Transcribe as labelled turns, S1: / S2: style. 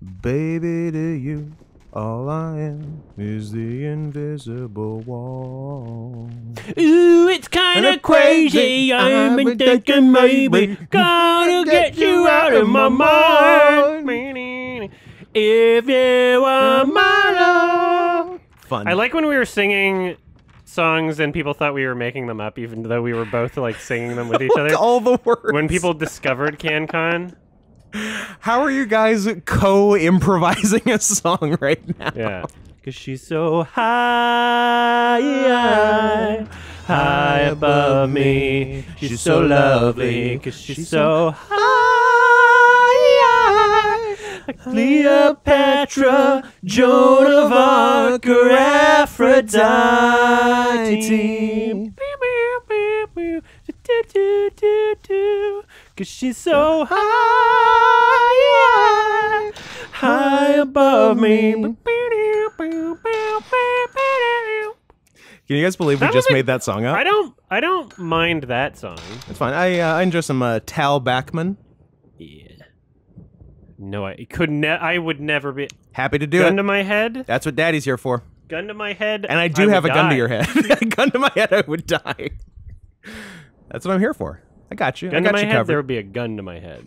S1: Baby, to you, all I am is the invisible wall.
S2: Ooh, it's kind
S1: Kinda
S2: crazy. I've been thinking maybe gotta get you out of my mind. If you were my love.
S1: Fun.
S2: I like when we were singing songs and people thought we were making them up, even though we were both like singing them with each other.
S1: all the words.
S2: When people discovered CanCon,
S1: How are you guys co-improvising a song right now?
S2: yeah, because she's so high, high above me. She's so lovely, because she's so high. Cleopatra, Joan of Arc, or Aphrodite. Cause she's so high, high above me.
S1: Can you guys believe we
S2: That
S1: just
S2: was a-
S1: made that song up?
S2: I don't, I don't mind that song.
S1: It's fine. I uh, I enjoy some uh, Tal Bachman.
S2: Yeah. No, I could ne- I would never be.
S1: Happy to do
S2: gun
S1: it.
S2: to my head.
S1: That's what Daddy's here for.
S2: Gun to my head.
S1: And I do have a gun
S2: die.
S1: to your head. a gun to my head, I would die. That's what I'm here for. I got you.
S2: Gun
S1: I
S2: to
S1: got
S2: my
S1: you
S2: head.
S1: covered.
S2: There would be a gun to my head.